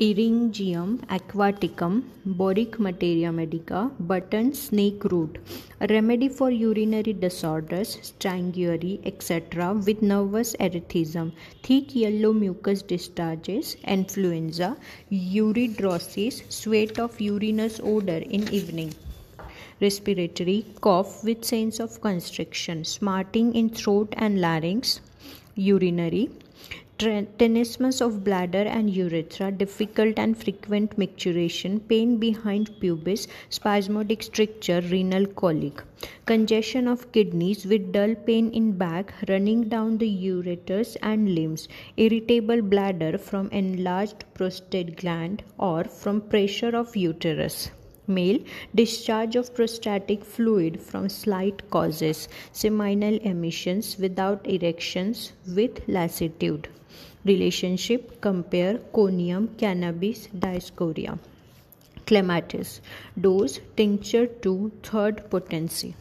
Eryngium aquaticum, Boericke materia medica, button snake root. A remedy for urinary disorders, strangury, etc. with nervous erethism, thick yellow mucus discharges, influenza, uridrosis, sweat of urinous odor in evening respiratory cough with sense of constriction smarting in throat and larynx urinary tenesmus of bladder and urethra, difficult and frequent micturition, pain behind pubis, spasmodic stricture, renal colic, congestion of kidneys with dull pain in back, running down the ureters and limbs, irritable bladder from enlarged prostate gland or from pressure of uterus. Male discharge of prostatic fluid from slight causes, seminal emissions without erections with lassitude. Relationship compare conium cannabis dioscorea. Clematis dose tincture to third potency.